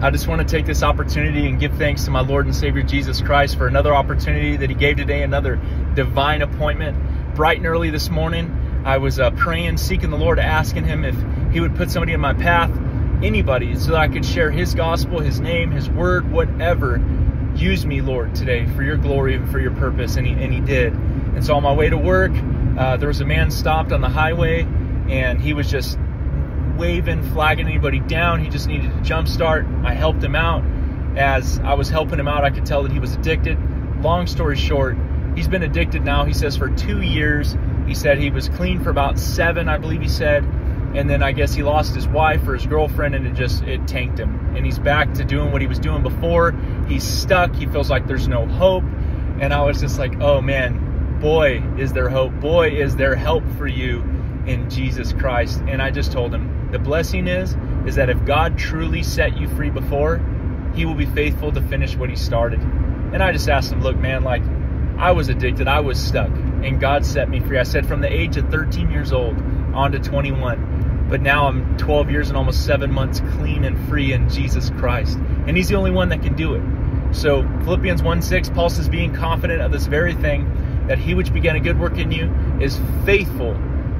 I just want to take this opportunity and give thanks to my Lord and Savior Jesus Christ for another opportunity that He gave today, another divine appointment. Bright and early this morning, I was uh, praying, seeking the Lord, asking Him if He would put somebody in my path, anybody, so that I could share His gospel, His name, His word, whatever. Use me, Lord, today for your glory and for your purpose. And He, and he did. And so on my way to work, uh, there was a man stopped on the highway and he was just waving, flagging anybody down. He just needed a jump start. I helped him out. As I was helping him out, I could tell that he was addicted. Long story short, he's been addicted now, he says, for two years. He said he was clean for about seven, I believe he said. And then I guess he lost his wife or his girlfriend and it just, it tanked him. And he's back to doing what he was doing before. He's stuck. He feels like there's no hope. And I was just like, oh man, boy, is there hope. Boy, is there help for you in Jesus Christ. And I just told him, the blessing is, is that if God truly set you free before, he will be faithful to finish what he started. And I just asked him, look, man, like I was addicted, I was stuck, and God set me free. I said from the age of 13 years old on to 21. But now I'm 12 years and almost seven months clean and free in Jesus Christ. And he's the only one that can do it. So Philippians 1 6, Paul says, being confident of this very thing, that he which began a good work in you is faithful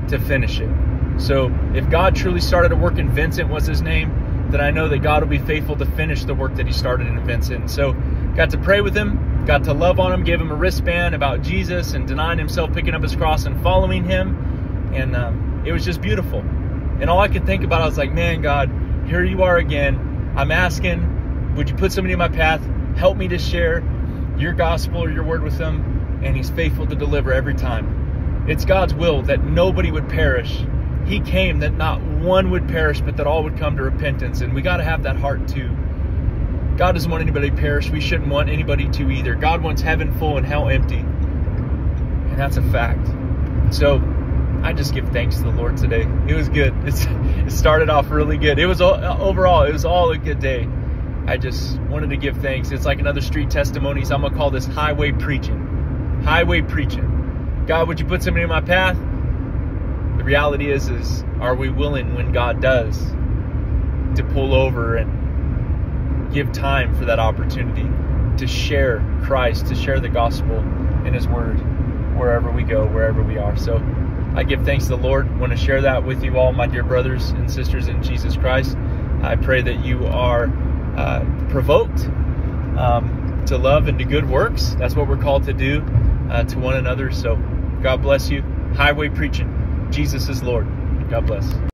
to finish it. So if God truly started a work in Vincent was his name, then I know that God will be faithful to finish the work that he started in Vincent. So got to pray with him, got to love on him, gave him a wristband about Jesus and denying himself, picking up his cross and following him. And um, it was just beautiful. And all I could think about, I was like, man, God, here you are again. I'm asking, would you put somebody in my path? Help me to share your gospel or your word with them. And he's faithful to deliver every time. It's God's will that nobody would perish. He came that not one would perish, but that all would come to repentance. And we got to have that heart too. God doesn't want anybody to perish. We shouldn't want anybody to either. God wants heaven full and hell empty. And that's a fact. So I just give thanks to the Lord today. It was good. It's, it started off really good. It was overall, it was all a good day. I just wanted to give thanks. It's like another street testimony. So I'm going to call this highway preaching. Highway preaching. God, would you put somebody in my path? The reality is, is are we willing when God does to pull over and give time for that opportunity to share Christ, to share the gospel in His Word wherever we go, wherever we are. So I give thanks to the Lord. I want to share that with you all, my dear brothers and sisters in Jesus Christ. I pray that you are uh, provoked um, to love and to good works. That's what we're called to do uh, to one another. So God bless you. Highway preaching. Jesus is Lord. God bless.